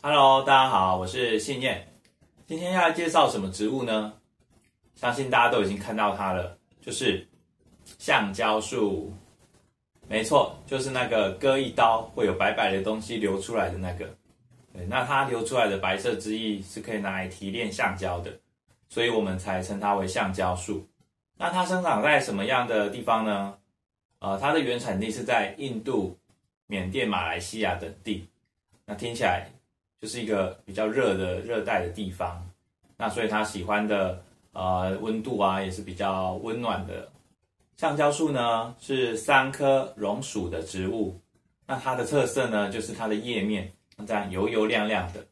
Hello，大家好，我是信燕。今天要介绍什么植物呢？相信大家都已经看到它了，就是橡胶树。没错，就是那个割一刀会有白白的东西流出来的那个。对，那它流出来的白色汁液是可以拿来提炼橡胶的，所以我们才称它为橡胶树。那它生长在什么样的地方呢？呃，它的原产地是在印度、缅甸、马来西亚等地。那听起来就是一个比较热的热带的地方。那所以它喜欢的呃温度啊也是比较温暖的。橡胶树呢是三棵榕属的植物。那它的特色呢就是它的叶面这样油油亮亮的。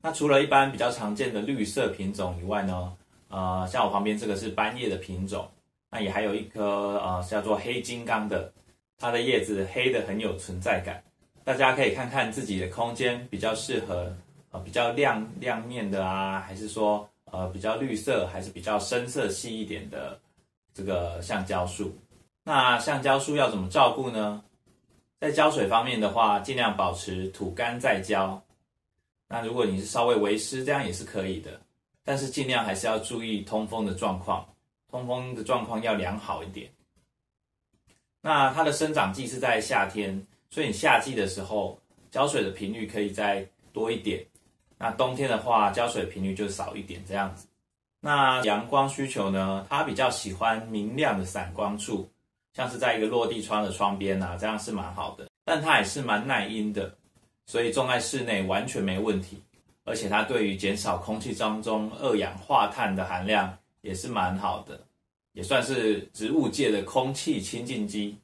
那除了一般比较常见的绿色品种以外呢，呃，像我旁边这个是斑叶的品种。那也还有一棵呃叫做黑金刚的，它的叶子黑的很有存在感。大家可以看看自己的空间比较适合呃比较亮亮面的啊，还是说呃比较绿色，还是比较深色系一点的这个橡胶树。那橡胶树要怎么照顾呢？在浇水方面的话，尽量保持土干再浇。那如果你是稍微为湿，这样也是可以的，但是尽量还是要注意通风的状况。通风的状况要良好一点。那它的生长季是在夏天，所以你夏季的时候浇水的频率可以再多一点。那冬天的话，浇水频率就少一点这样子。那阳光需求呢？它比较喜欢明亮的散光处，像是在一个落地窗的窗边啊，这样是蛮好的。但它也是蛮耐阴的，所以种在室内完全没问题。而且它对于减少空气当中二氧化碳的含量。也是蛮好的，也算是植物界的空气清净机。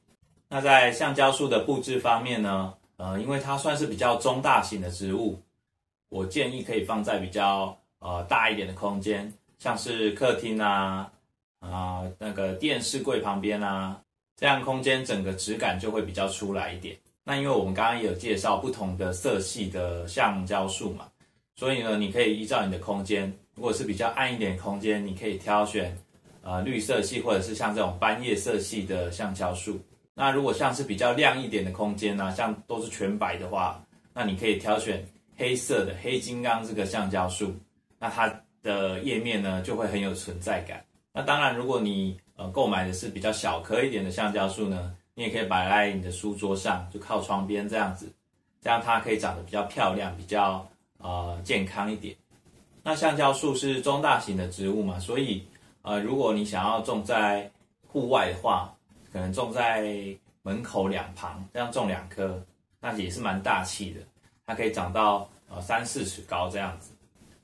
那在橡胶树的布置方面呢？呃，因为它算是比较中大型的植物，我建议可以放在比较呃大一点的空间，像是客厅啊啊那个电视柜旁边啊，这样空间整个质感就会比较出来一点。那因为我们刚刚也有介绍不同的色系的橡胶树嘛，所以呢，你可以依照你的空间。如果是比较暗一点空间，你可以挑选呃绿色系或者是像这种斑叶色系的橡胶树。那如果像是比较亮一点的空间呢，像都是全白的话，那你可以挑选黑色的黑金刚这个橡胶树。那它的叶面呢就会很有存在感。那当然，如果你呃购买的是比较小颗一点的橡胶树呢，你也可以摆在你的书桌上，就靠窗边这样子，这样它可以长得比较漂亮，比较呃健康一点。那橡胶树是中大型的植物嘛，所以呃，如果你想要种在户外的话，可能种在门口两旁，这样种两棵，那也是蛮大气的，它可以长到呃三四尺高这样子。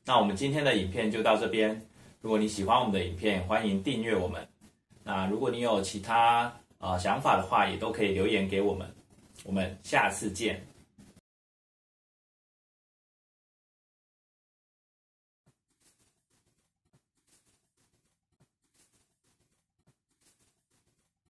那我们今天的影片就到这边，如果你喜欢我们的影片，欢迎订阅我们。那如果你有其他呃想法的话，也都可以留言给我们。我们下次见。